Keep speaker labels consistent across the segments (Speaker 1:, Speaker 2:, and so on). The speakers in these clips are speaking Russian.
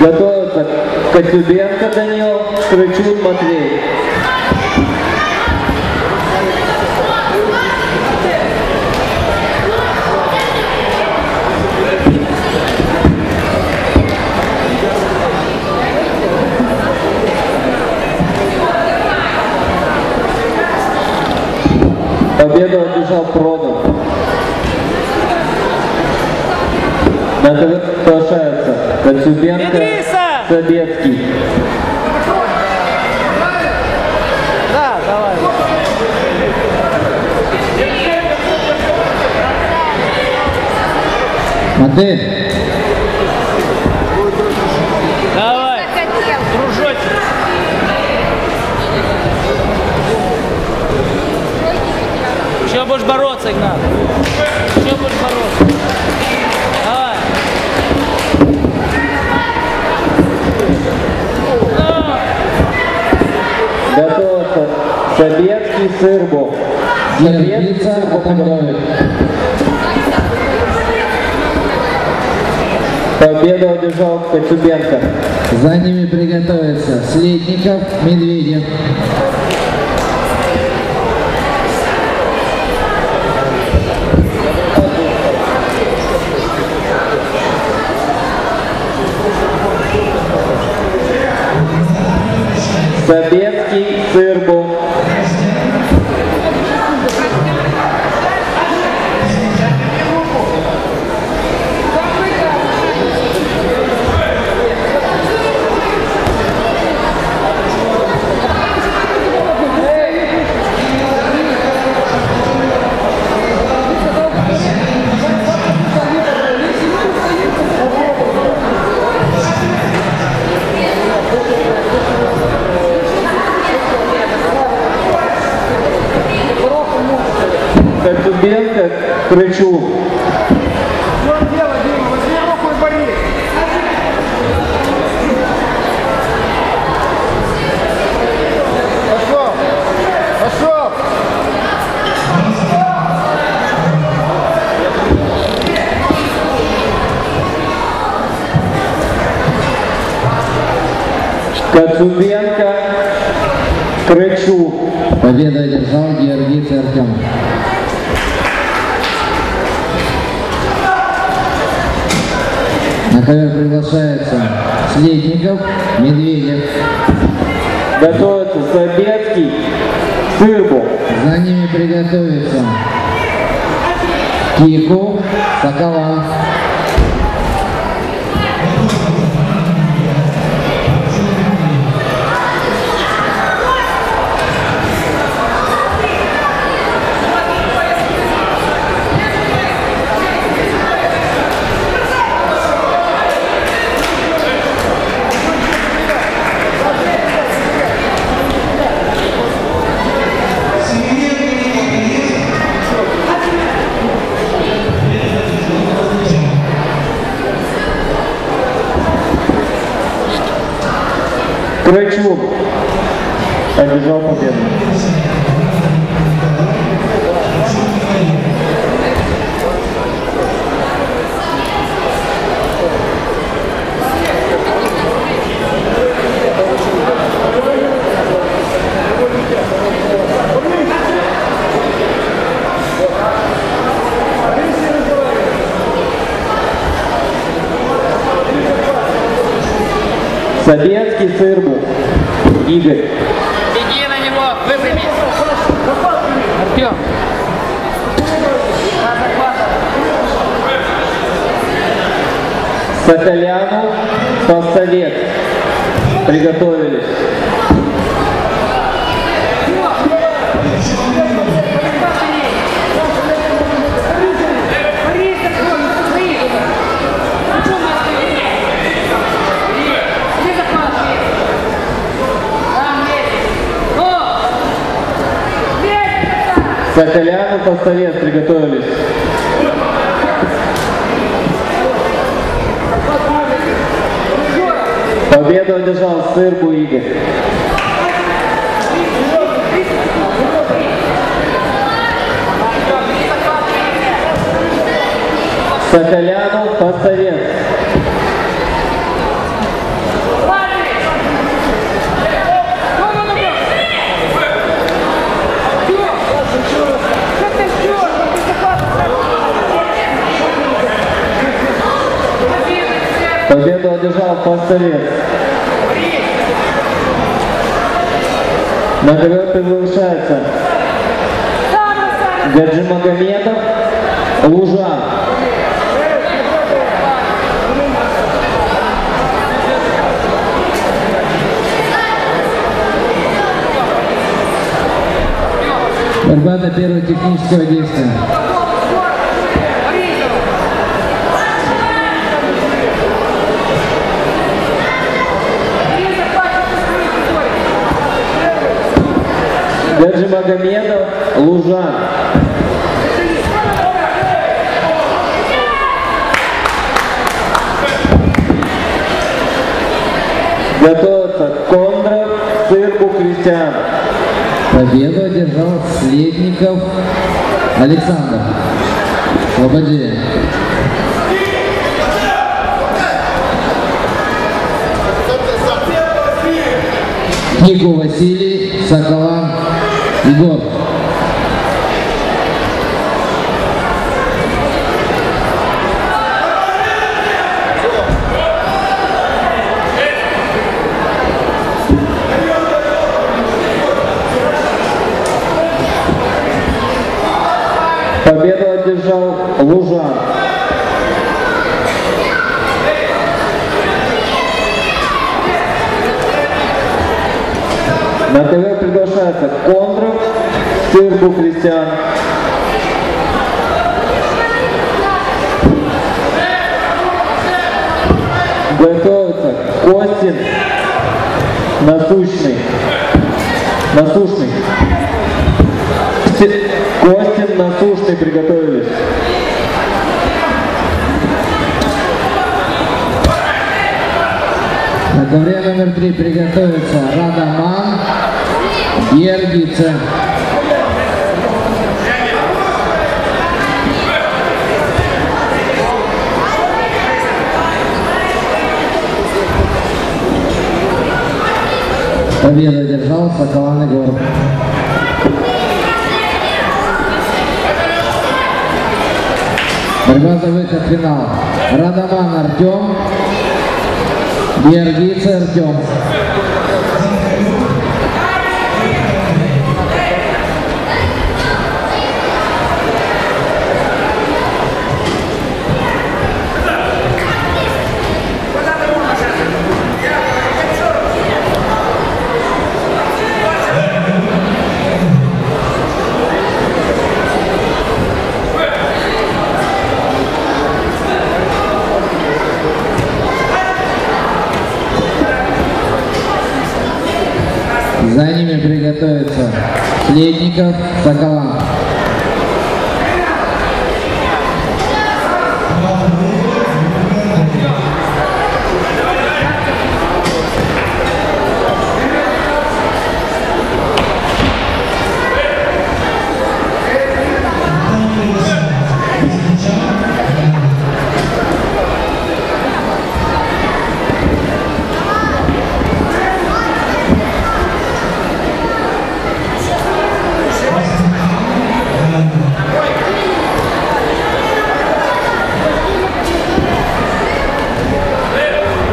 Speaker 1: Готовится Катюбенко Данил, Крычун Матвей.
Speaker 2: Идриса!
Speaker 1: Собецкий.
Speaker 2: Да, давай.
Speaker 3: Модель.
Speaker 1: Собецкий, Сырбов. Сырбов
Speaker 3: атакует.
Speaker 1: Победу одержал Катюбенко.
Speaker 3: За ними приготовиться Следников, Медведев.
Speaker 4: Пошел!
Speaker 1: Кацубенко, Крычу.
Speaker 3: Победу одержал Георгиец Артем. Ковер приглашается Следников, Медведев.
Speaker 1: Готовится Собецкий, Сырбов.
Speaker 3: За ними приготовиться Кику, Сокола.
Speaker 1: Крычун. Одержал победу. Собецкий, Сырбов. Игорь.
Speaker 2: Беги на него, выпрямись. Артем.
Speaker 1: Соколяну, Постовец. Приготовились. Соколяну, Постовец. Приготовились. Победу одержал Сырбу Игорь. Соколяну, Постовец. Победу одержал Поставец. На ковер приглашается Гаджимагомедов, Лужан.
Speaker 3: Борьба до первого технического действия.
Speaker 1: Гаджимагомедов, Лужан. Готовится Кондров, Цирку, Кристиан.
Speaker 3: Победу одержал Слетников Александр. Слободе. Нику Василий, Соколан, Егор.
Speaker 1: Победу одержал Лужан. На ТВ приглашается Кондров, Цирку, Кристиан. Готовится Костин, Насущный. Насущный. Костин, Насушный приготовились.
Speaker 3: Ковре номер три приготовится Радаман Гергице. Победу одержал Соколан Егор. Борьба за выход финал. Радаман Артем. Гергице Артем. За ними приготовится Слетников, Соколан.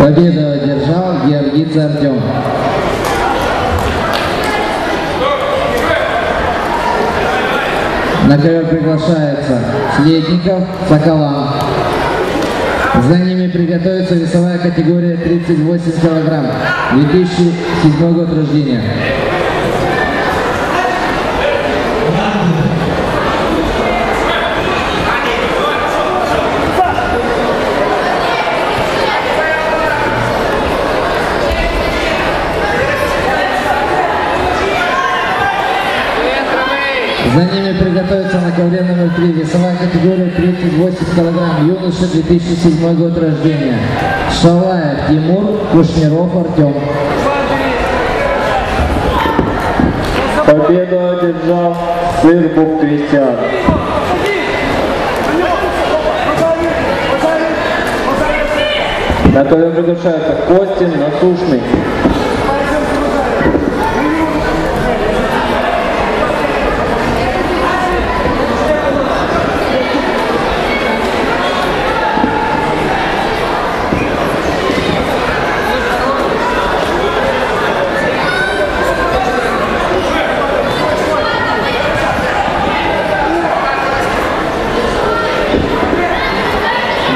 Speaker 3: Победу одержал Георгиц Артем. На ковер приглашается Слетников, Соколан. За ними приготовится весовая категория 38 килограмм. 2007 год рождения. За ними приготовится на ковре номер 3 весовая категория 38 килограмм. Юноша 2007 год рождения. Шалаев Тимур, Кушниров Артем.
Speaker 1: Победу одержал Цирку, Кристиан. На ковер приглашается Костин, Насушный.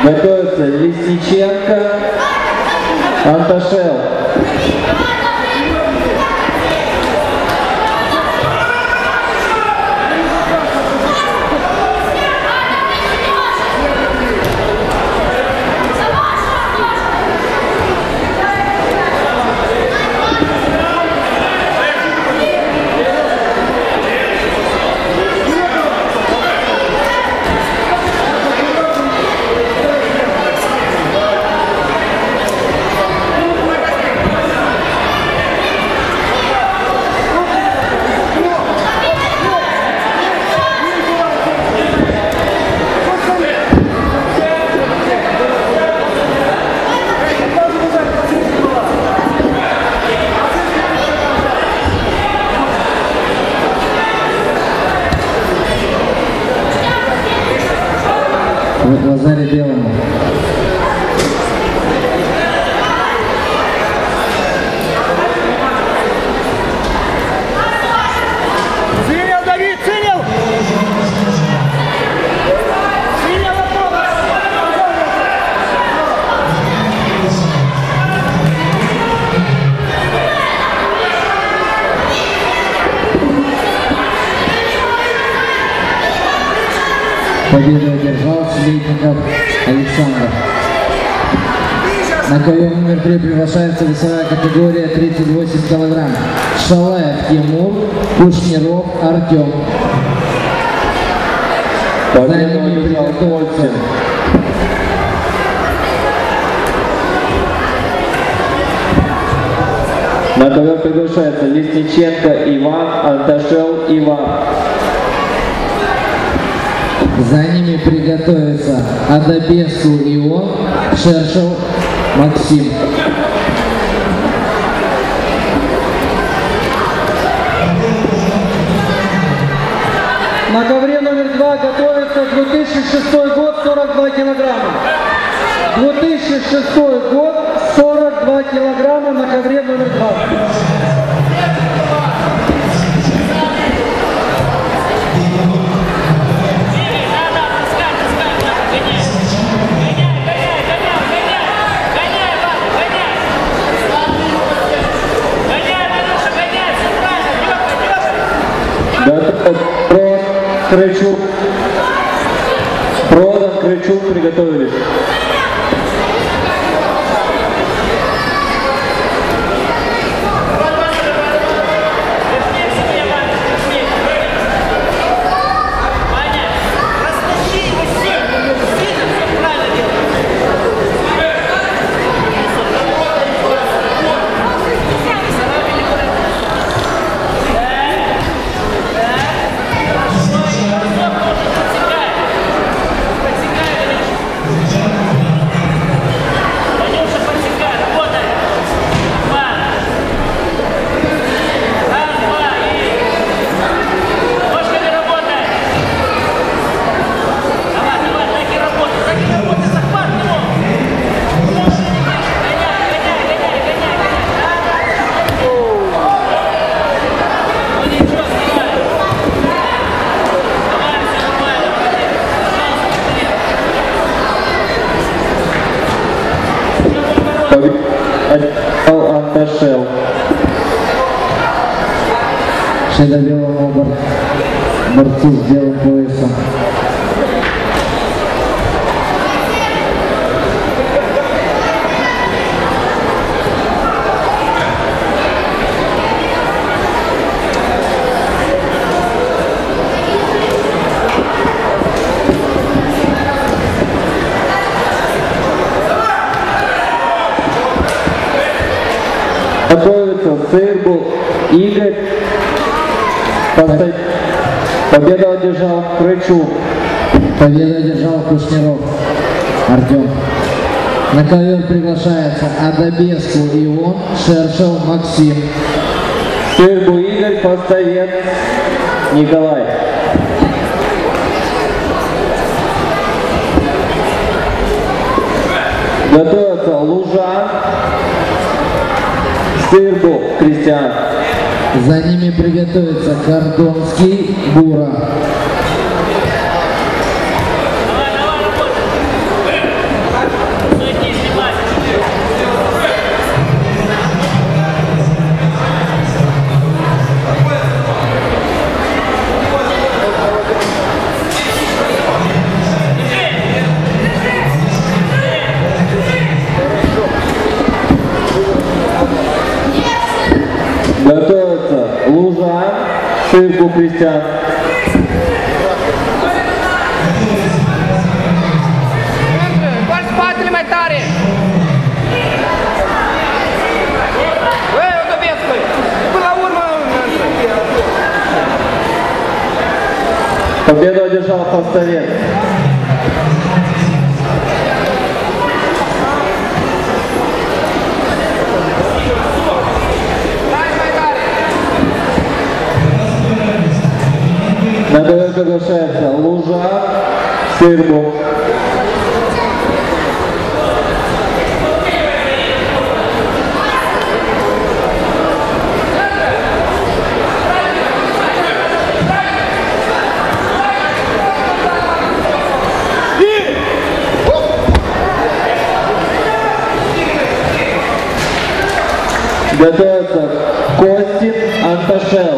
Speaker 1: Готовится Лесниченко, Анташел.
Speaker 3: Победу одержал Селитников Александр. На ковер номер три приглашается весовая категория 38 килограмм. Шалаев Тимур, Кушниров Артем.
Speaker 1: Победу одержал Кольцин. На ковер приглашается Лесниченко Иван, Анташел Иван.
Speaker 3: За ними приготовится Адабесу Ион, Шершев Максим.
Speaker 5: На ковре номер два готовится 2006 год 42 килограмма. 2006 год 42 килограмма
Speaker 1: Прод, Крычук. Продан, Крычук приготовились.
Speaker 3: Борцу с белым поясом.
Speaker 1: Готовится Сырбул Игорь. Посто- Победу одержал Крычук.
Speaker 3: Победу одержал Кушниров Артем. На ковер приглашается Адабеску Ион, Шершев Максим.
Speaker 1: Сырбул Игорь, Постовец Николай. Готовится Лужан. Сырбул Кристиан.
Speaker 3: За ними приготовится Кордонский Бура.
Speaker 1: Одержал Поставец. На ковер приглашается Лужа, Сырбу. Готовится Костин Анташел.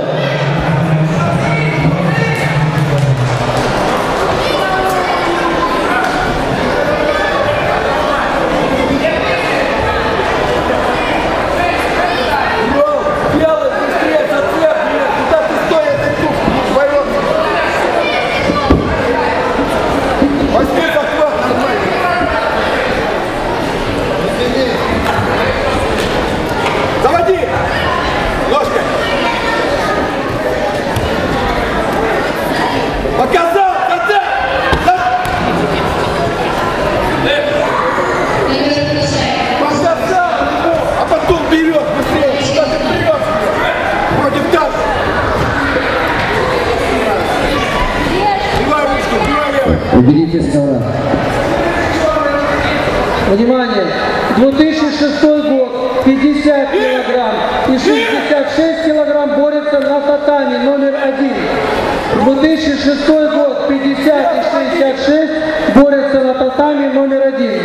Speaker 5: 2006 год, 50 и 66 борются на татами номер один.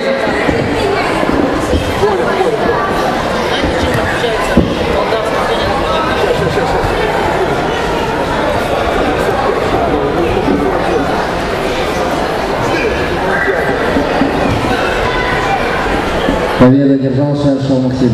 Speaker 3: Победу одержал Шершов Максим.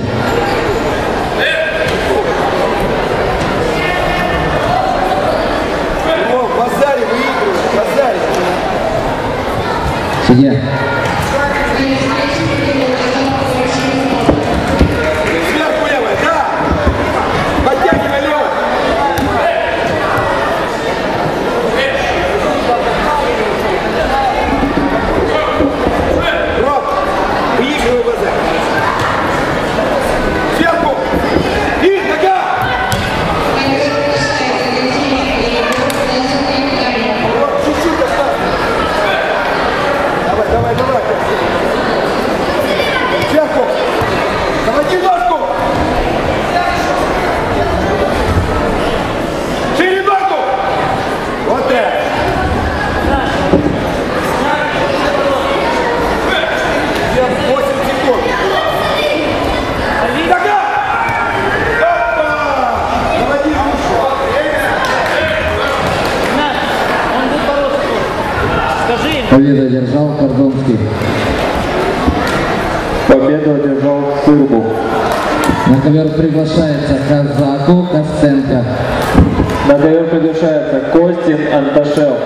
Speaker 3: Победу одержал Кордонский.
Speaker 1: Победу одержал Сырбу.
Speaker 3: На ковер приглашается Казаку Костенко.
Speaker 1: На ковер приглашается Костин Анташел.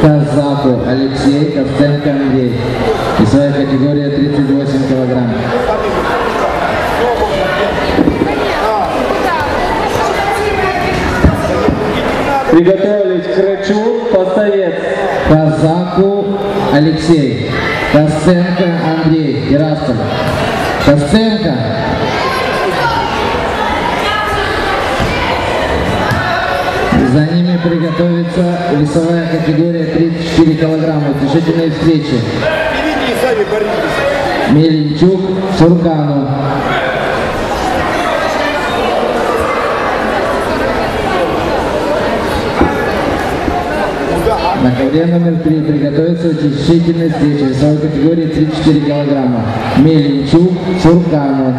Speaker 3: Казаку Алексей Костенко Андрей. Весовая категория 38 килограмм.
Speaker 1: Приготовились Крачун, Поставец.
Speaker 3: Казаку Алексей. Костенко Андрей. Тирастов. Костенко. За ними приготовится весовая категория 34 килограмма. Решительные встречи. Мельничук, Сурканов. На ковре номер 3 приготовится утешительная встреча весовой категории 34 килограмма. Мельничук, Сурканов.